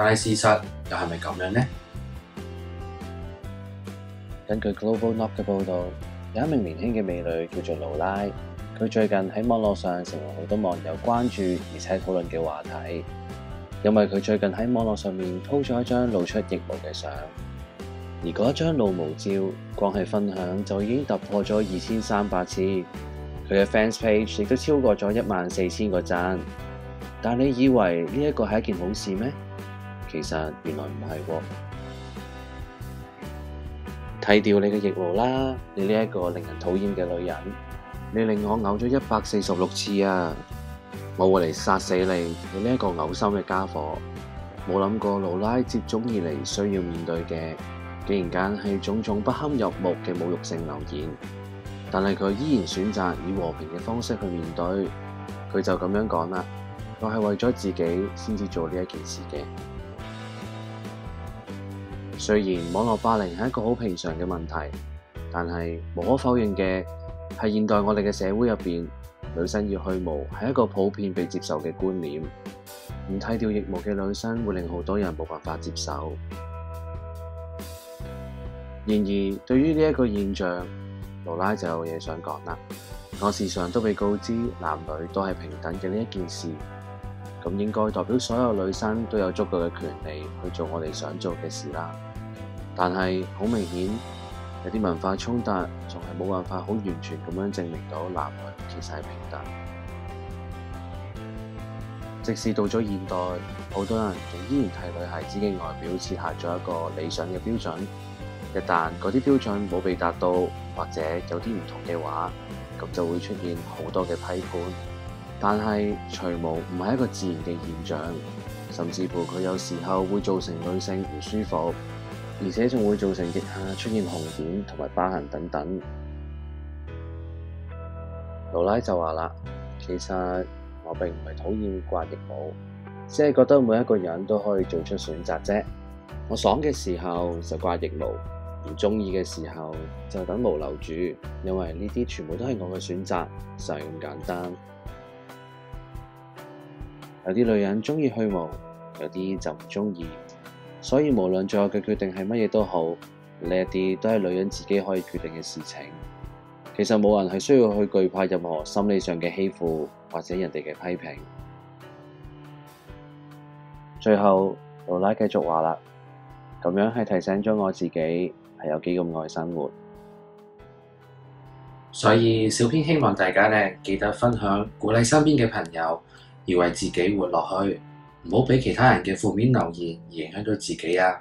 但係事實又係咪咁樣呢？根據 Global Knock 嘅報導，有一名年輕嘅美女叫做劳拉，佢最近喺網絡上成為好多網友關注而且討論嘅話題，因為佢最近喺網絡上面 po 咗一張露出腋毛嘅相，而嗰一張露毛照，光係分享就已經突破咗二千三百次，佢嘅 fans page 亦都超過咗一萬四千個讚。但你以為呢一個係一件好事咩？其實原來唔係喎，剃掉你嘅腋毛啦！你呢一個令人討厭嘅女人，你令我嘔咗一百四十六次啊！我會嚟殺死你！你呢一個嘔心嘅家伙，冇諗過勞拉接踵而嚟需要面對嘅，竟然間係種種不堪入目嘅侮辱性留言，但係佢依然選擇以和平嘅方式去面對。佢就咁樣講啦，我係為咗自己先至做呢一件事嘅。雖然網絡霸凌係一個好平常嘅問題，但係無可否認嘅係現代我哋嘅社會入邊，女生要去毛係一個普遍被接受嘅觀念。唔剃掉腋毛嘅女生會令好多人冇辦法接受。然而，對於呢一個現象，勞拉就有嘢想講啦。我時常都被告知男女都係平等嘅呢一件事，咁應該代表所有女生都有足夠嘅權利去做我哋想做嘅事啦。但係好明顯，有啲文化衝突仲係冇辦法好完全咁樣證明到男女其實係平等。即使到咗現代，好多人仲依然替女孩子嘅外表設下咗一個理想嘅標準。一旦嗰啲標準冇被達到，或者有啲唔同嘅話，咁就會出現好多嘅批判。但係除毛唔係一個自然嘅現象，甚至乎佢有時候會造成女性唔舒服。而且仲會造成腋下出現紅點同埋疤痕等等。勞拉就話啦，其實我並唔係討厭刮腋毛，只係覺得每一個人都可以做出選擇啫。我爽嘅時候就刮腋毛，唔鍾意嘅時候就等毛留住，因為呢啲全部都係我嘅選擇，就係咁簡單。有啲女人鍾意去毛，有啲就唔鍾意。所以無論最後嘅決定係乜嘢都好，呢一啲都係女人自己可以決定嘅事情。其實冇人係需要去懼怕任何心理上嘅欺負或者人哋嘅批評。最後，勞拉繼續話啦，咁樣係提醒咗我自己係有幾咁愛生活。所以小編希望大家咧記得分享，鼓勵身邊嘅朋友，要為自己活落去。唔好俾其他人嘅負面留言而影響到自己啊！